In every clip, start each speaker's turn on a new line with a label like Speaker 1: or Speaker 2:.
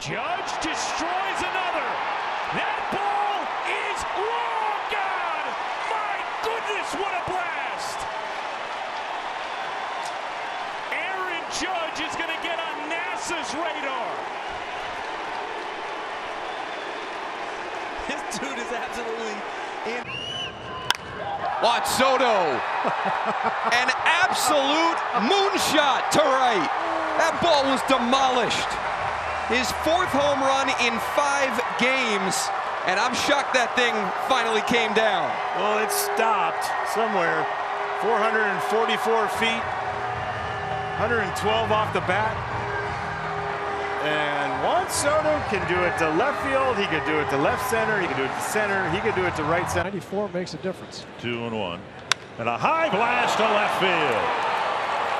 Speaker 1: Judge destroys another. That ball is long gone. My goodness, what a blast. Aaron Judge is going to get on NASA's radar.
Speaker 2: This dude is absolutely in.
Speaker 3: Watch Soto. An absolute moonshot to right. That ball was demolished. His fourth home run in five games. And I'm shocked that thing finally came down.
Speaker 4: Well, it stopped somewhere. 444 feet. 112 off the bat. And Juan Soto can do it to left field. He could do it to left center. He could do it to center. He could do it to right center.
Speaker 5: 94 makes a difference.
Speaker 1: Two and one. And a high blast to left field.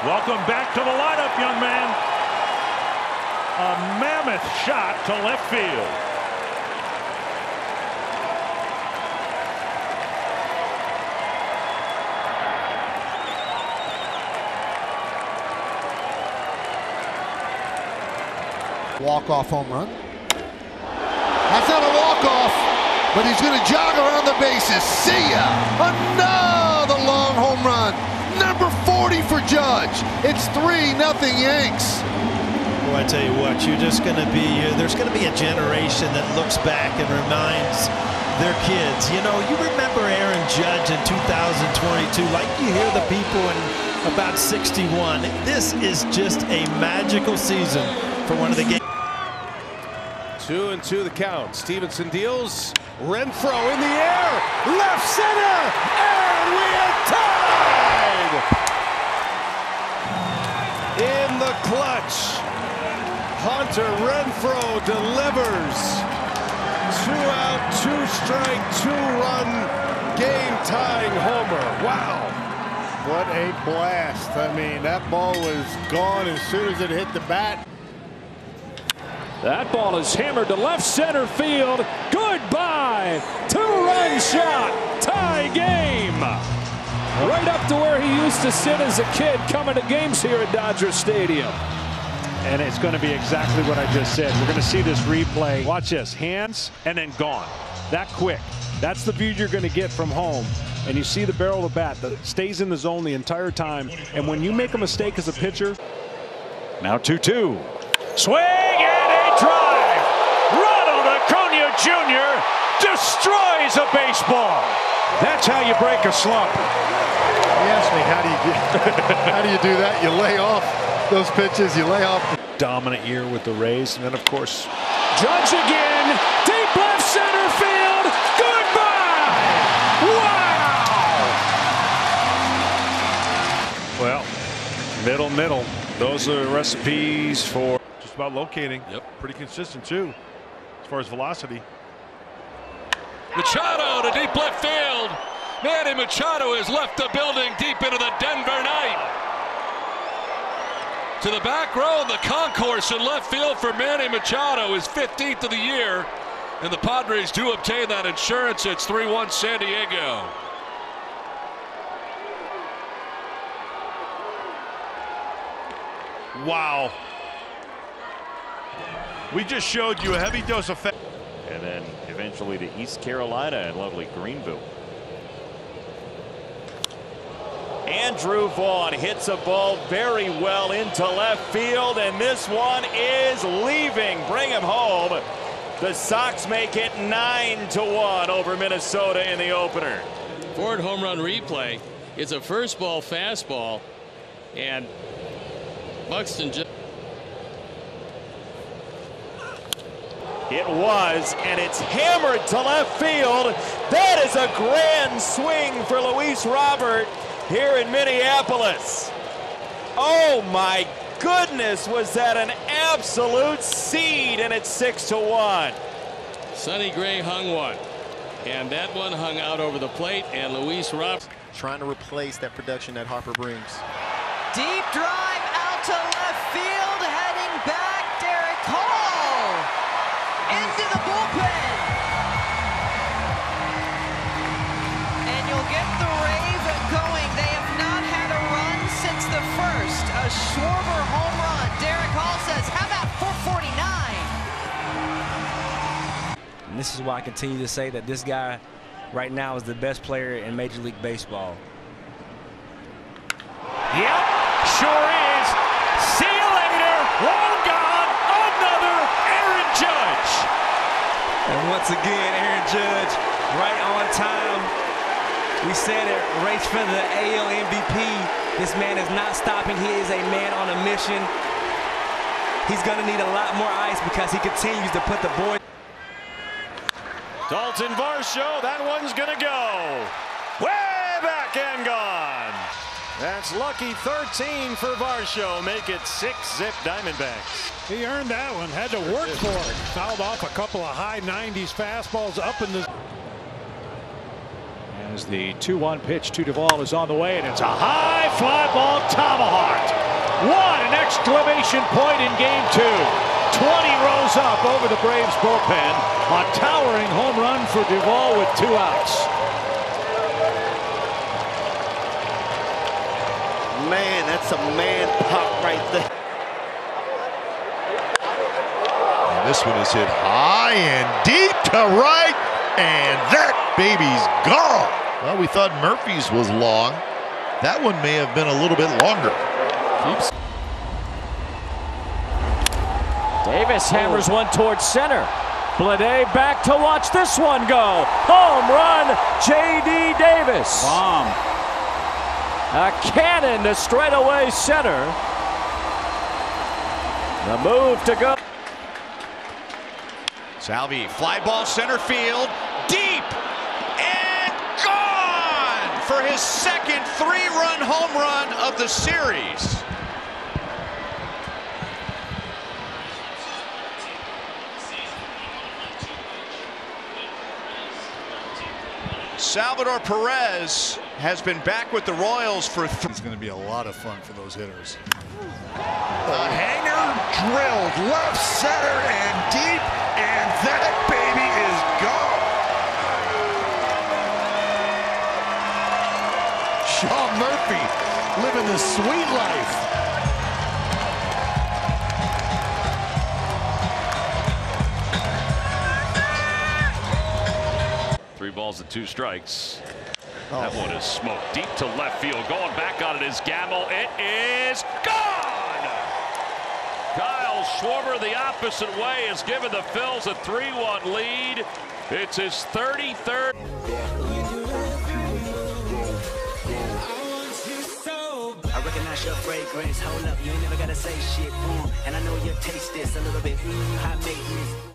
Speaker 1: Welcome back to the lineup, young man. A mammoth shot to left field.
Speaker 6: Walk-off home run. That's not a walk-off, but he's going to jog around the bases. See ya! Another long home run. Number 40 for Judge. It's 3 nothing Yanks.
Speaker 7: I tell you what, you're just going to be, uh, there's going to be a generation that looks back and reminds their kids. You know, you remember Aaron Judge in 2022, like you hear the people in about 61. This is just a magical season for one of the games.
Speaker 8: Two and two the count. Stevenson deals. Renfroe in the air. Left center. And we are tied. In the clutch. Hunter Renfroe delivers. Two out, two strike, two run game tying homer. Wow.
Speaker 4: What a blast. I mean, that ball was gone as soon as it hit the bat.
Speaker 1: That ball is hammered to left center field. Goodbye. Two-run shot. Tie game. Right up to where he used to sit as a kid coming to games here at Dodger Stadium. And it's going to be exactly what I just said. We're going to see this replay. Watch this. Hands and then gone. That quick. That's the view you're going to get from home. And you see the barrel of the bat that stays in the zone the entire time. And when you make a mistake as a pitcher, now 2-2. Swing and a drive. Ronald Acuna Jr. destroys a baseball. That's how you break a slump.
Speaker 4: He asked me, how do you do, how do you do that? You lay off those pitches. You lay off.
Speaker 1: Dominant year with the Rays, and then of course, Judge again, deep left center field. Goodbye. Wow. Well, middle, middle. Those are recipes for
Speaker 8: Just about locating.
Speaker 3: Yep.
Speaker 8: Pretty consistent too. As far as velocity.
Speaker 3: Machado to deep left field. Manny Machado has left the building deep into the Denver night. To the back row the concourse in left field for Manny Machado, his 15th of the year. And the Padres do obtain that insurance. It's 3-1 San Diego.
Speaker 8: Wow. We just showed you a heavy dose of.
Speaker 9: And then eventually to East Carolina and lovely Greenville. Andrew Vaughn hits a ball very well into left field, and this one is leaving. Bring him home. The Sox make it 9 to 1 over Minnesota in the opener.
Speaker 10: Ford home run replay. It's a first ball fastball, and Buxton just.
Speaker 9: It was, and it's hammered to left field. That is a grand swing for Luis Robert here in Minneapolis. Oh my goodness, was that an absolute seed, and it's six to one.
Speaker 10: Sonny Gray hung one, and that one hung out over the plate, and Luis Robert.
Speaker 2: Trying to replace that production that Harper brings.
Speaker 11: Deep drive
Speaker 5: this is why I continue to say that this guy right now is the best player in Major League Baseball.
Speaker 1: Yep, sure is. See you later. Long gone. Another Aaron Judge.
Speaker 5: And once again, Aaron Judge, right on time. We said it, race for the AL MVP. This man is not stopping. He is a man on a mission. He's going to need a lot more ice because he continues to put the boy.
Speaker 9: Dalton Varsho, that one's going to go. Way back and gone. That's lucky 13 for Varsho. Make it six zip Diamondbacks.
Speaker 12: He earned that one. Had to work for it. Fouled off a couple of high 90s fastballs up in the.
Speaker 1: As the 2-1 pitch to Duvall is on the way, and it's a high fly ball tomahawk. What an exclamation point in game two. 20 rows up over the Braves bullpen. A towering home run for Duvall with two outs.
Speaker 13: Man, that's a man pop right there.
Speaker 14: And this one is hit high and deep to right, and that baby's gone. Well, we thought Murphy's was long. That one may have been a little bit longer.
Speaker 1: Keeps. Davis oh. hammers one towards center. Blade back to watch this one go. Home run, J.D. Davis.
Speaker 15: Bomb.
Speaker 1: A cannon to straightaway center. The move to go.
Speaker 16: Salvy, fly ball center field, deep and gone for his second three-run home run of the series. Salvador Perez has been back with the Royals for. Th-
Speaker 4: it's going to be a lot of fun for those hitters.
Speaker 14: A hanger drilled left center and deep, and that baby is gone.
Speaker 4: Sean Murphy living the sweet life.
Speaker 17: Balls and two strikes. Oh. That one is smoked deep to left field. Going back on it is Gamble. It is gone! Kyle Schwarber the opposite way has given the Phils a 3-1 lead. It's his 33rd.
Speaker 18: Your fragrance. Hold up, you ain't never gotta say shit. Mm. And I know your taste is a little bit mm, hot maintenance.